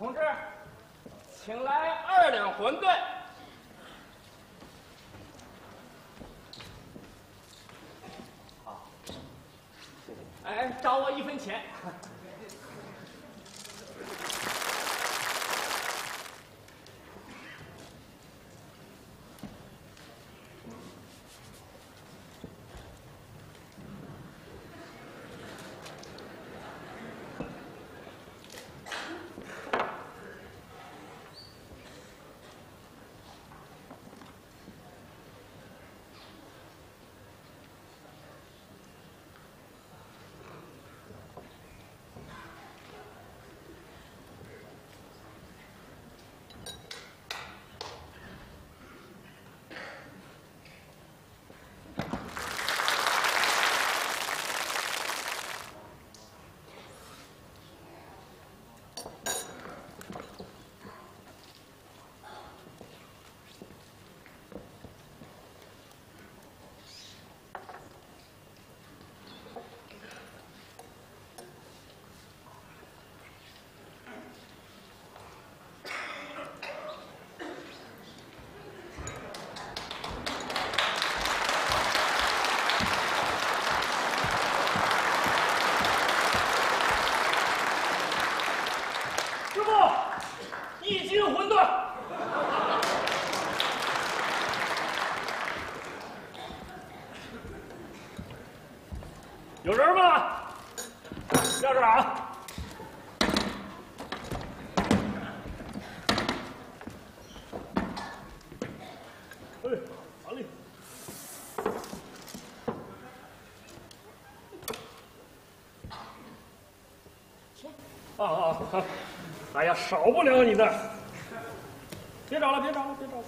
同志，请来二两馄饨。好，谢谢。哎，找我一分钱。师傅，一斤馄饨。有人吗？要这儿啊！哎，好嘞。啊啊啊！哎呀，少不了你的。别找了，别找了，别找了。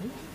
Hmm?